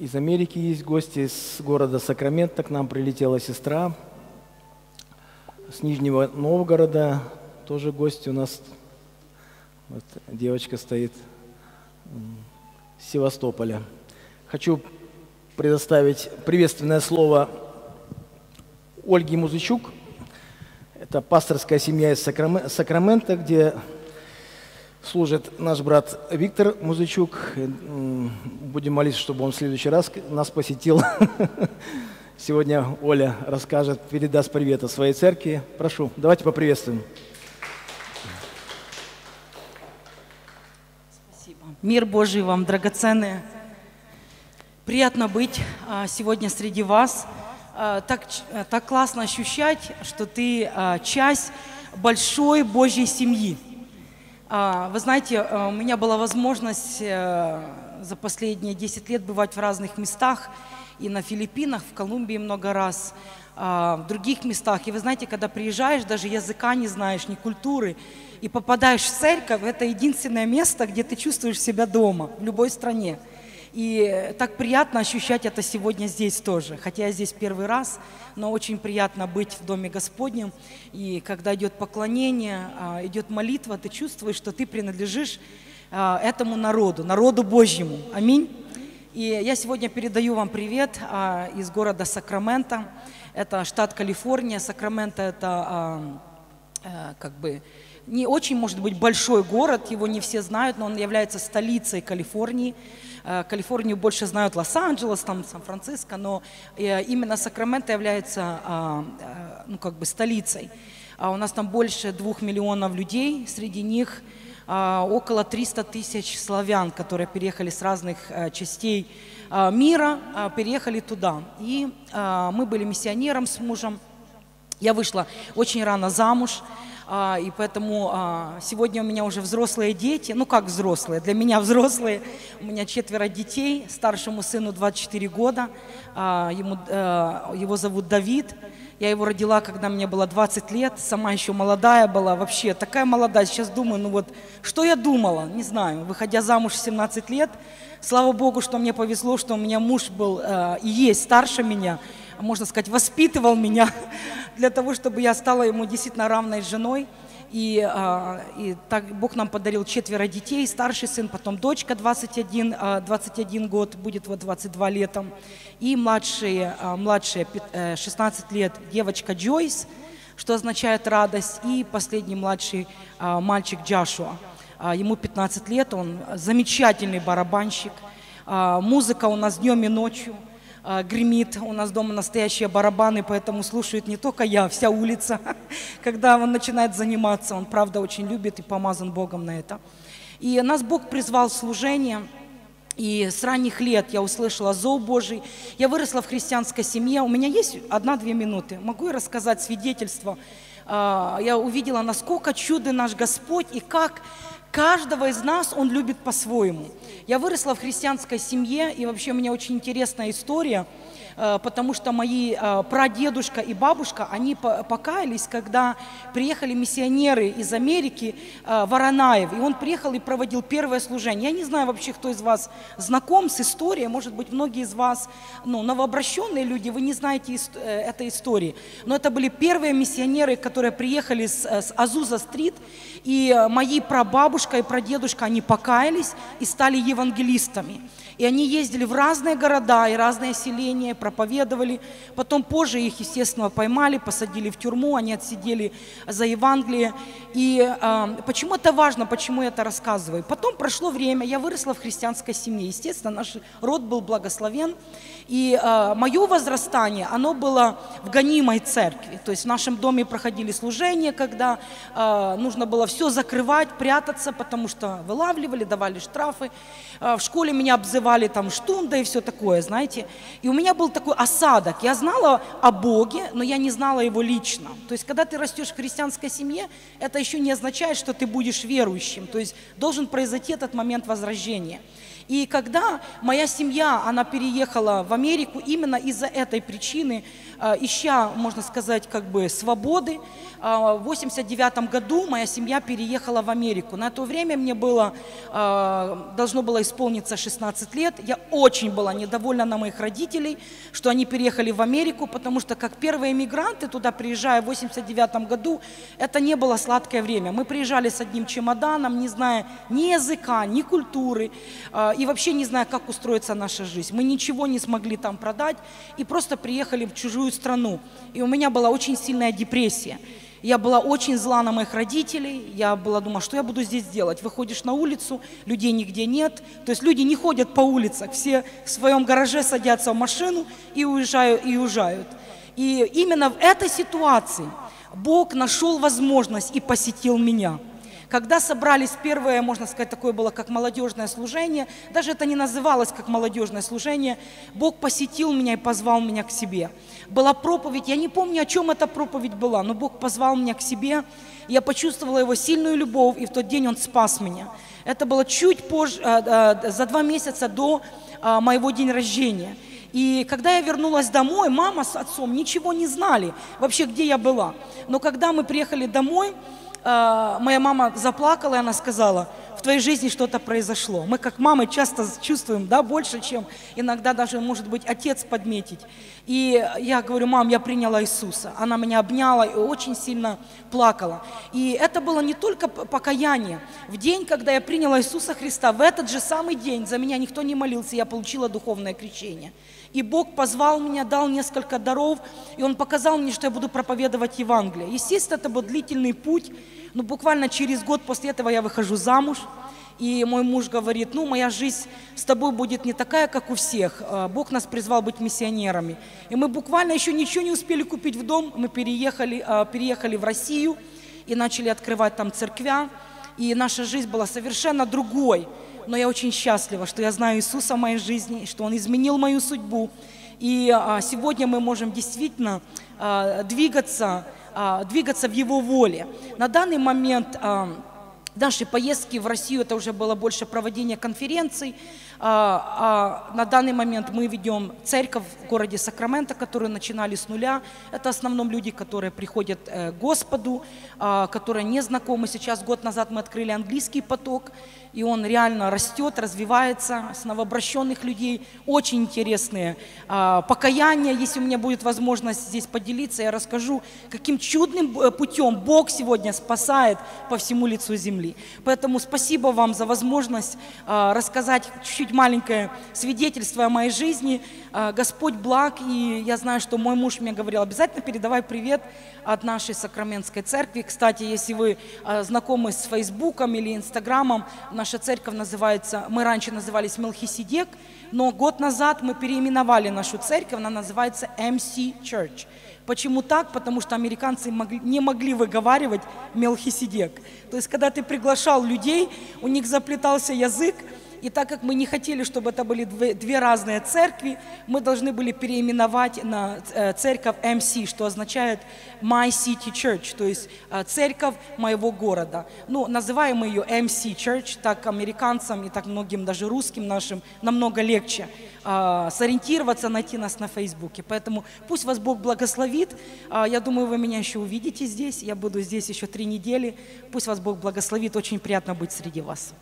из Америки есть гости, из города Сакрамента к нам прилетела сестра. С Нижнего Новгорода тоже гости у нас. Вот девочка стоит с Севастополя. Хочу предоставить приветственное слово Ольге Музычук. Это пасторская семья из Сакрамента, где служит наш брат Виктор Музычук. Будем молиться, чтобы он в следующий раз нас посетил. Сегодня Оля расскажет, передаст привет от своей церкви. Прошу, давайте поприветствуем. Спасибо. Мир Божий вам, драгоценные. Приятно быть а, сегодня среди вас. А, так, так классно ощущать, что ты а, часть большой Божьей семьи. А, вы знаете, э, у меня была возможность э, за последние 10 лет бывать в разных местах, и на Филиппинах, в Колумбии много раз, а, в других местах. И вы знаете, когда приезжаешь, даже языка не знаешь, ни культуры, и попадаешь в церковь, это единственное место, где ты чувствуешь себя дома, в любой стране. И так приятно ощущать это сегодня здесь тоже. Хотя я здесь первый раз, но очень приятно быть в Доме Господнем. И когда идет поклонение, а, идет молитва, ты чувствуешь, что ты принадлежишь а, этому народу, народу Божьему. Аминь. И я сегодня передаю вам привет а, из города Сакраменто. Это штат Калифорния. Сакраменто – это как бы не очень, может быть, большой город, его не все знают, но он является столицей Калифорнии. Э, Калифорнию больше знают Лос-Анджелес, там Сан-Франциско, но э, именно Сакраменто является а, э, ну, как бы столицей. А у нас там больше двух миллионов людей, среди них а, около 300 тысяч славян, которые переехали с разных частей мира, переехали туда. И мы были миссионером с мужем. Я вышла очень рано замуж, и поэтому а, сегодня у меня уже взрослые дети, ну как взрослые, для меня взрослые, у меня четверо детей, старшему сыну 24 года, а, ему, э, его зовут Давид, я его родила, когда мне было 20 лет, сама еще молодая была, вообще такая молодая. Сейчас думаю, ну вот, что я думала, не знаю, выходя замуж в 17 лет, слава Богу, что мне повезло, что у меня муж был э, и есть старше меня, можно сказать, воспитывал меня для того, чтобы я стала ему действительно равной женой. И, а, и так Бог нам подарил четверо детей, старший сын, потом дочка 21, 21 а, год, будет вот 22 летом, и младшие, а, младшие 16 э, лет девочка Джойс, что означает радость, и последний младший мальчик Джашуа. Ему 15 лет, он замечательный барабанщик. Музыка у нас днем и ночью – гремит. У нас дома настоящие барабаны, поэтому слушает не только я, вся улица. Когда он начинает заниматься, он правда очень любит и помазан Богом на это. И нас Бог призвал в служение. И с ранних лет я услышала зов Божий. Я выросла в христианской семье. У меня есть одна-две минуты. Могу я рассказать свидетельство? А, я увидела, насколько чудо наш Господь и как Каждого из нас Он любит по-своему. Я выросла в христианской семье, и вообще у меня очень интересная история – потому что мои э, прадедушка и бабушка, они покаялись, когда приехали миссионеры из Америки э, в Аранаев, и он приехал и проводил первое служение. Я не знаю вообще, кто из вас знаком с историей, может быть, многие из вас, ну, новообращенные люди, вы не знаете этой истории, но это были первые миссионеры, которые приехали с, с Азуза-стрит, и мои прабабушка и прадедушка, они покаялись и стали евангелистами. И они ездили в разные города и разные селения, проповедовали. Потом позже их, естественно, поймали, посадили в тюрьму, они отсидели за Евангелие. И э, почему это важно, почему я это рассказываю? Потом прошло время, я выросла в христианской семье. Естественно, наш род был благословен. И э, мое возрастание, оно было в гонимой церкви. То есть в нашем доме проходили служения, когда э, нужно было все закрывать, прятаться, потому что вылавливали, давали штрафы. Э, в школе меня обзывали там штунда и все такое, знаете. И у меня был такой осадок. Я знала о Боге, но я не знала его лично. То есть, когда ты растешь в христианской семье, это еще не означает, что ты будешь верующим. То есть, должен произойти этот момент возрождения. И когда моя семья, она переехала в Америку именно из-за этой причины, э, ища, можно сказать, как бы свободы, э, в 89 году моя семья переехала в Америку. На то время мне было, э, должно было исполниться 16 лет. Я очень была недовольна на моих родителей, что они переехали в Америку, потому что как первые иммигранты туда приезжая в 89 году, это не было сладкое время. Мы приезжали с одним чемоданом, не зная ни языка, ни культуры, э, и вообще не зная, как устроится наша жизнь. Мы ничего не смогли там продать, и просто приехали в чужую страну. И у меня была очень сильная депрессия. Я была очень зла на моих родителей, я была думала, что я буду здесь делать. Выходишь на улицу, людей нигде нет, то есть люди не ходят по улицах, все в своем гараже садятся в машину и уезжают, и уезжают. И именно в этой ситуации Бог нашел возможность и посетил меня – когда собрались первое, можно сказать, такое было, как молодежное служение, даже это не называлось как молодежное служение, Бог посетил меня и позвал меня к себе. Была проповедь, я не помню, о чем эта проповедь была, но Бог позвал меня к себе, я почувствовала Его сильную любовь, и в тот день Он спас меня. Это было чуть позже, э, э, за два месяца до э, моего дня рождения. И когда я вернулась домой, мама с отцом ничего не знали вообще, где я была. Но когда мы приехали домой, а, моя мама заплакала, и она сказала, в твоей жизни что-то произошло. Мы как мамы часто чувствуем, да, больше, чем иногда даже, может быть, отец подметить. И я говорю, мам, я приняла Иисуса. Она меня обняла и очень сильно плакала. И это было не только покаяние. В день, когда я приняла Иисуса Христа, в этот же самый день за меня никто не молился, я получила духовное крещение. И Бог позвал меня, дал несколько даров, и Он показал мне, что я буду проповедовать Евангелие. Естественно, это был длительный путь, но буквально через год после этого я выхожу замуж, и мой муж говорит, ну, моя жизнь с тобой будет не такая, как у всех. А, Бог нас призвал быть миссионерами. И мы буквально еще ничего не успели купить в дом. Мы переехали, а, переехали в Россию и начали открывать там церквя. И наша жизнь была совершенно другой но я очень счастлива, что я знаю Иисуса в моей жизни, что Он изменил мою судьбу. И а, сегодня мы можем действительно двигаться, двигаться в Его воле. На данный момент наши поездки в Россию, это уже было больше проводение конференций, а, а на данный момент мы ведем церковь в городе Сакраменто, которую начинали с нуля. Это в основном люди, которые приходят э, к Господу, а, которые не знакомы. Сейчас год назад мы открыли английский поток, и он реально растет, развивается с новообращенных людей. Очень интересные а, покаяния. Если у меня будет возможность здесь поделиться, я расскажу, каким чудным э, путем Бог сегодня спасает по всему лицу земли. Поэтому спасибо вам за возможность рассказать чуть-чуть чуть маленькое свидетельство о моей жизни. А, Господь благ, и я знаю, что мой муж мне говорил, обязательно передавай привет от нашей Сакраментской церкви. Кстати, если вы а, знакомы с Фейсбуком или Инстаграмом, наша церковь называется, мы раньше назывались Мелхиседек, но год назад мы переименовали нашу церковь, она называется MC Church. Почему так? Потому что американцы не могли выговаривать Мелхиседек. То есть, когда ты приглашал людей, у них заплетался язык, и так как мы не хотели, чтобы это были две, разные церкви, мы должны были переименовать на э, церковь MC, что означает My City Church, то есть э, церковь моего города. Ну, называем ее MC Church, так американцам и так многим даже русским нашим намного легче э, сориентироваться, найти нас на Фейсбуке. Поэтому пусть вас Бог благословит. Я думаю, вы меня еще увидите здесь. Я буду здесь еще три недели. Пусть вас Бог благословит. Очень приятно быть среди вас.